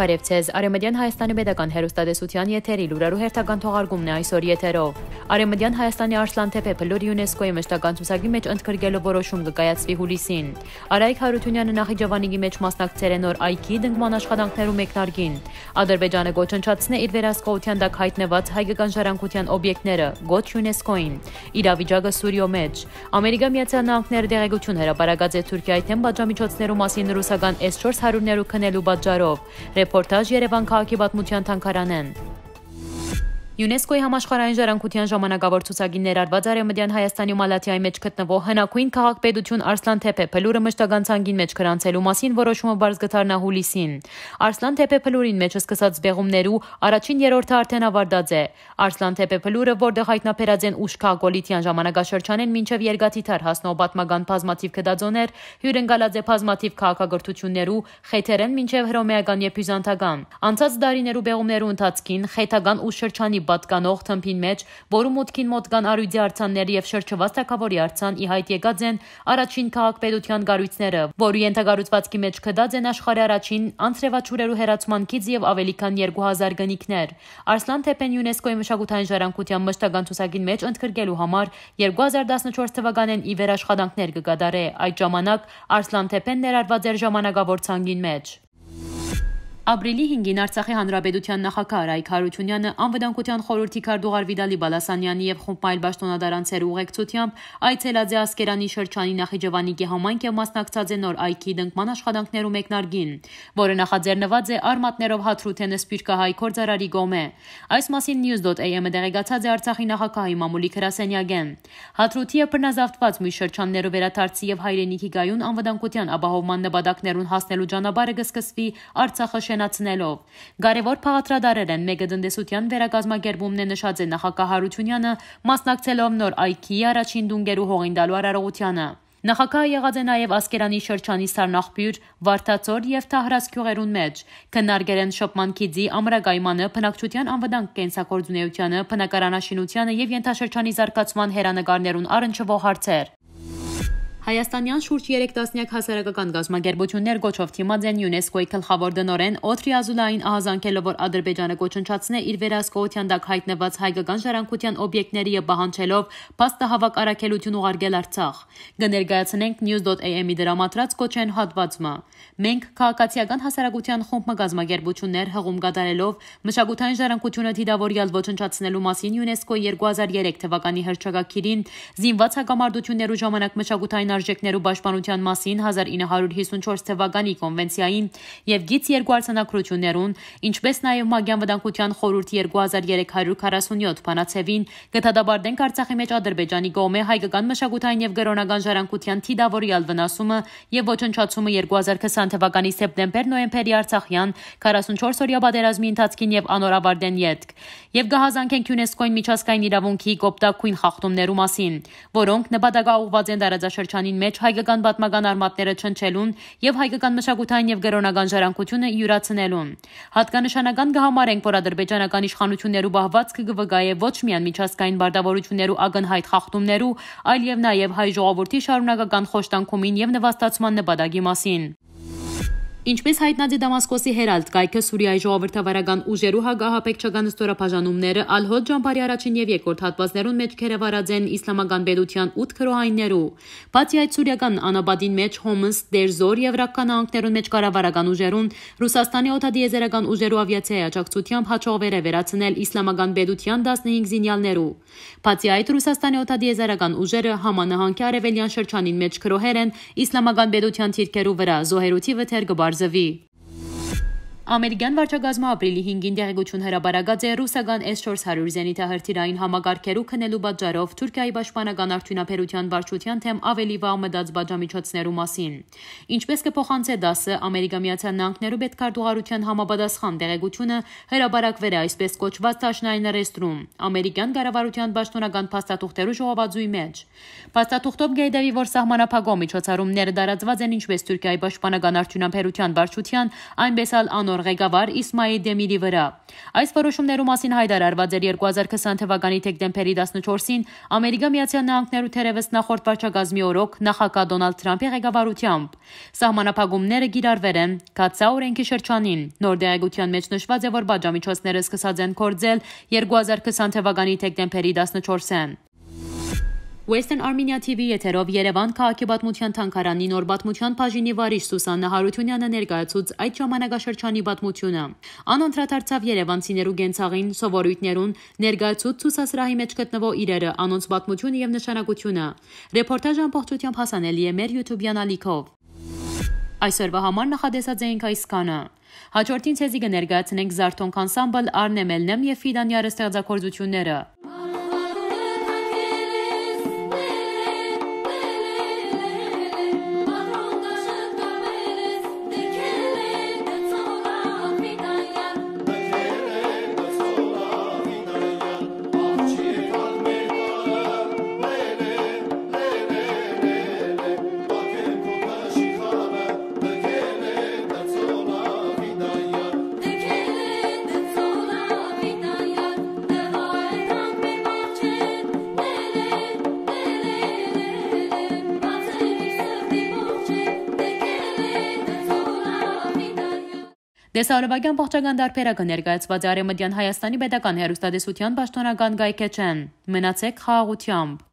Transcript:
Բարև ցեզ, Արեմեդյան Հայաստանի Պետական Հերոստատեսության եթերի լուրերու հերթական թողարկումն է այսօր եթերով։ Արեմեդյան Հայաստանի Արսլան Թեփե Փլոր ՅՈՒՆԵՍԿՕ-ի մշտական ցուցակի մեջ ընդգրկելու որոշում կկայացվի հուլիսին։ Արայք Հարությունյանը Նախիջավանիի մեջ մասնակցել է նոր այքի դնկման աշխատանքներու մեկնարկին։ Ադրբեջանը գոչնչացնե իր վերահսկողության տակ հայտնված հայկական ժառանգության օբյեկտները գոչ ՅՈՒՆԵՍԿՕ-ին։ Իրավիճակը Սուրիո մեջ։ Ամերիկա Միացյալ Նահանգները դեղեցություն հրապարակած է Թուրքիայի թեմ բաժամիջոցներու մասին ռուսական S400-ներու քնելու պատճառով։ Ռեպորտաժ Երևան քաղաքի պատմության թանգարանեն։ ՅՈՒՆԵՍԿՕ-ի համաշխարհային ժառանգության ժամանակավոր ցուցակի ներառված Արեմդյան Հայաստանի Մալաթիայի մեջ գտնվող հնագույն քաղաքպետություն Արսլան Թեփե փլուրը մշտական ցանգին մեջ գրանցելու մասին որոշումը բարձ գտարնա հուլիսին։ Արսլան Թեփե փլուրին մեջ սկսած բեղումներու առաջին երրորդը արդեն ավարտած է։ Արսլան Թեփե փլուրը, որտեղ հայտնաբերած են ուշ քաղաքոլիթյան ժամանակաշրջանին մինչև երկաթիթար հասնող պատմական բազմաթիվ կդածոներ, հյուրընկալած է բազմաթիվ քաղաքագրություններու, խեթերեն մինչև հռոմեական եւ բյուզանդական։ Անցած դարիներու բեղումներու ընթացքին խեթական ու շրջանի պատկանող թմփին մեջ, որում մուտքին մոտ կան արույդի արցանների եւ շրջված թակավորի արցան ի հայտ եկած են առաջին քաղաքպետության գառույցները, որի ենթագառուցվածքի մեջ կդած են աշխարհի առաջին անցրևաչուրերու հերացման քիծ եւ ավելի քան 2000 գնիկներ։ Արսլան Թեփեն ՅՈՒՆԵՍԿՕ-ի մշակութային ժառանգության մշտական ցուցակին մեջ ընդգրկելու համար 2014 թվականին ի վեր աշխատանքներ կկատարե։ Այդ ժամանակ Արսլան Թեփեն ներառված էր ժամանակավոր ցանգին մեջ։ Ապրիլի 5-ին Արցախի Հանրապետության նախագահ Ռայք Հարությունյանը անվտանգության խորհրդի քարտուղար Վիդալի Բալասանյանի եւ Խումբայլ Պաշտոնադարանցերի ուղեկցությամբ այցելած է Ասկերանի շրջանի Նախիջևանիկի համայնք եւ մասնակցած է նոր այքի դնկման աշխատանքներու մեկնարկին, որը նախաձեռնված է արմատներով հաթրութենը Սպիրկահայ Քորձարարի գոմե։ Այս մասին news.am-ը դեղեկացած է Արցախի նախագահի Մամուլի Քրասենյագեն։ Հաթրութիը բռնազավթված մի շրջաններով վերաթարցի եւ հայրենիքի գայուն անվտանգության ապահովման նպատակներուն հասնելու ճանապարհը կսկսվի Արցախը շենացնելով։ Կարևոր փաղադրադարեր են մեկը տնտեսության վերակազմակերպումն է նշած է նախագահ Հարությունյանը, մասնակցելով նոր այքի առաջին դունգերու հողին տալու արարողությանը։ Նախագահը եղած է նաև Ասկերանի շրջանի Սարնախբյուր, Վարդացոր եւ Թահրաս գյուղերուն մեջ։ Քննարկել են շփման քիծի ամրագայմանը, բնակչության անվտանգ կենսակորձունեությանը, բնակարանաշինությանը եւ ենթաշրջանի զարգացման հերանեկարներուն առնչվող հարցեր։ Հայաստանյան շուրջ 3 տասնյակ հասարակական գազམ་ագերբություններ գոչով թիմած են ՅՈՒՆԵՍԿՕ-ի գլխավոր դնորեն Օթրի Ազուլային ահազանգելով որ Ադրբեջանը կոչնչացնե իր վերահսկողության տակ հայտնված հայկական ժառանգության օբյեկտների եւ պահանջելով փաստահավաք առաքելություն ուղարկել Արցախ։ Կներկայացնենք news.am-ի դրամատրած կոչեն հատվածը։ Մենք քաղաքացիական հասարակության խումբ գազམ་ագերբություններ հղում կատարելով մշակութային ժառանգությունը դիդավորյալ ոչնչացնելու մասին ՅՈՒՆԵՍԿՕ-ի 2003 թվականի հրճակագիրին զինված հակամարտություններու ժամանակ մշակութային Հանրային արժեքներու պաշտպանության մասին 1954 թվականի կոնվենցիային եւ գից երկու արձանագրություններուն, ինչպես նաեւ Մագյան վտանգության խորհրդի 2347 բանացևին գտադաբարդենք Արցախի մեջ Ադրբեջանի կողմէ հայկական մշակութային եւ գրոնական ժառանգության թիդավորյալ վնասումը եւ ոչնչացումը 2020 թվականի սեպտեմբեր-նոյեմբերի Արցախյան 44 օրյա պատերազմի ընթացքին եւ անորավարդեն յետք եւ գահազանգենք ՅՈՒՆԵՍԿՕ-ին միջազգային իրավունքի կոպտակույն խախտումներու մասին, որոնք նպատակաուղված են տարածաշրջանի շրջանին մեջ հայկական պատմական արմատները չնչելուն եւ հայկական մշակութային եւ գրոնական ժառանգությունը յուրացնելուն։ Հատկանշանական կհամարենք, որ ադրբեջանական իշխանություններու բահվածքը կվգայե ոչ միայն միջազգային բարդավորություններու ակնհայտ խախտումներու, այլ եւ նաեւ հայ ժողովրդի շարունակական խոշտանգումին եւ նվաստացման նպատակի մասին։ Ինչպես հայտնած է Դամասկոսի Հերալդ կայքը Սուրիայի ժողովրդավարական ուժերու հագահապեկչական ստորապաժանումները Ալ-Հոդ ջամբարի առաջին եւ երկրորդ հատվածներուն մեջ քերավարած են իսլամական պետության 8 քրոհայներու։ Բացի այդ սուրիական անաբադին մեջ Հոմս, Դերզոր եւ Ռակկանանքներուն մեջ կառավարական ուժերուն Ռուսաստանի օթադիեզերական ուժերու ավիացիայի աջակցությամբ հաջողվել է վերացնել իսլամական պետության 15 զինյալներու։ Բացի այդ Ռուսաստանի օթադիեզերական ուժերը համանահանքի արևելյան շրջանին մեջ քրոհեր են իսլամական պետության թիրքերու վրա զոհերութի վթեր War Zavi. Ամերիկյան վարչագազմը ապրիլի 5-ին տեղեկություն հրաբարացած է ռուսական S-400 զենիթահրթիռային համակարգերու քնելու պատճառով Թուրքիայի պաշտպանական արդյունաբերության վարչության թեմ ավելի վաղ մտած բաժամիջոցներու մասին։ Ինչպես կփոխանցե դասը Ամերիկա Միացյալ Նահանգներու պետքարտուղարության համապատասխան տեղեկությունը հրաբարակվել է այսպես կոչված Տաշնային ռեստրում ամերիկյան կառավարության պաշտոնական փաստաթուղթերու ժողովածուի մեջ։ Փաստաթուղթով գեյդեվի որ սահմանափակող միջոցառումները դարածված են ինչպես Թուրքիայի պաշտպանական արդյունաբերության վարչության, այնպես էլ անոր նոր ղեկավար Իսմայիլ Դեմիրի վրա։ Այս որոշումներու մասին հայտարարված էր 2020 թվականի դեկտեմբերի 14-ին Ամերիկա Միացյալ Նահանգներու թերևս նախորդ վարչակազմի օրոք նախագահ Դոնալդ Թրամփի ղեկավարությամբ։ Սահմանափակումները գիրառվել են Կացա օրենքի շրջանին։ Նոր դեղեցության մեջ նշված է, որ բաժամիջոցները սկսած են կորձել 2020 թվականի դեկտեմբերի 14-ին։ Western Armenia TV եթերով Երևան քաղաքի պատմության թանգարանի նոր պատմության բաժինի վարիչ Սուսաննա Հարությունյանը ներկայացուց այդ ժամանակաշրջանի պատմությունը։ Ան անդրադարձավ Երևանցիներու գենցաղին, սովորույթներուն, ներկայացուց ցուսասրահի մեջ գտնվող իրերը, անոնց պատմությունը եւ նշանակությունը։ Ռեպորտաժը ամբողջությամբ հասանելի է մեր YouTube-յան ալիքով։ Այսօրվա համար նախադեսած էինք այսքանը։ Հաջորդին ցեզի կներկայացնենք Զարթոնք անսամբլ Արնեմելնեմ եւ Ֆիդանյարը ստեղծագործությունները։ Դեսարովագյան ողջական դարբերակը ներկայացված է Արեմդյան Հայաստանի Պետական Հերոստատեսության պաշտոնական գայքեչեն։ Մնացեք խաղաղությամբ։